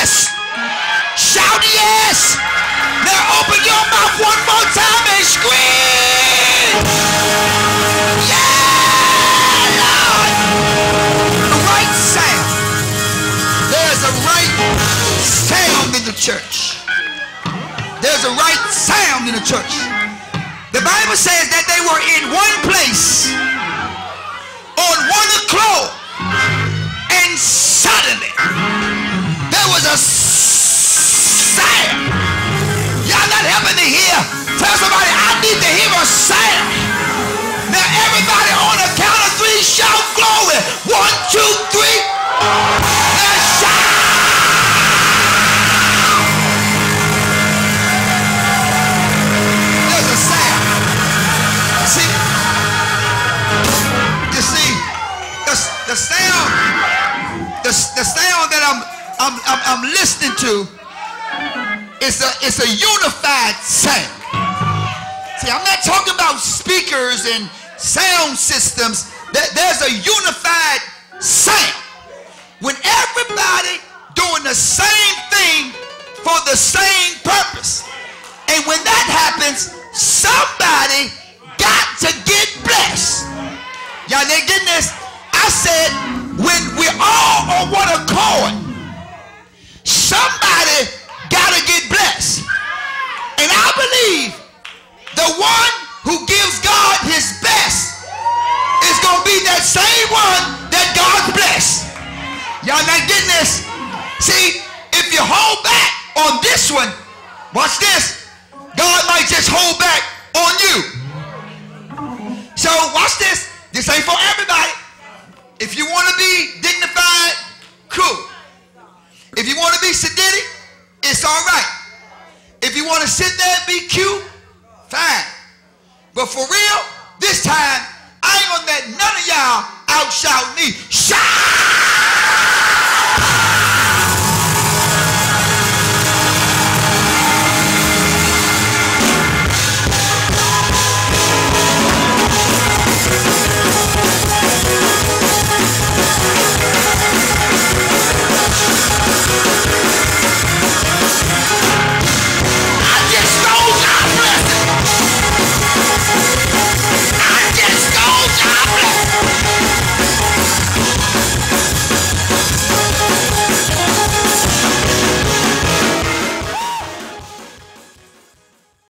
yes. Shout yes. Now open your mouth one more time and scream. Yeah, Lord. The right sound. There's a right sound in the church. There's a right sound in the church. The Bible says that they were in one place the, the sound that I'm, I'm, I'm, I'm listening to is a, it's a unified sound. See, I'm not talking about speakers and sound systems. There's a unified sound. When everybody doing the same thing for the same purpose. And when that happens, somebody got to get blessed. Y'all they getting this? I said, when we're all on one accord, somebody got to get blessed. And I believe the one who gives God his best is going to be that same one that God bless. Y'all not getting this? See, if you hold back on this one, watch this. God might just hold back on you. So watch this. This ain't for. If you want to be dignified, cool. If you want to be sedated, it's all right. If you want to sit there and be cute, fine. But for real, this time, I ain't gonna let none of y'all outshout me.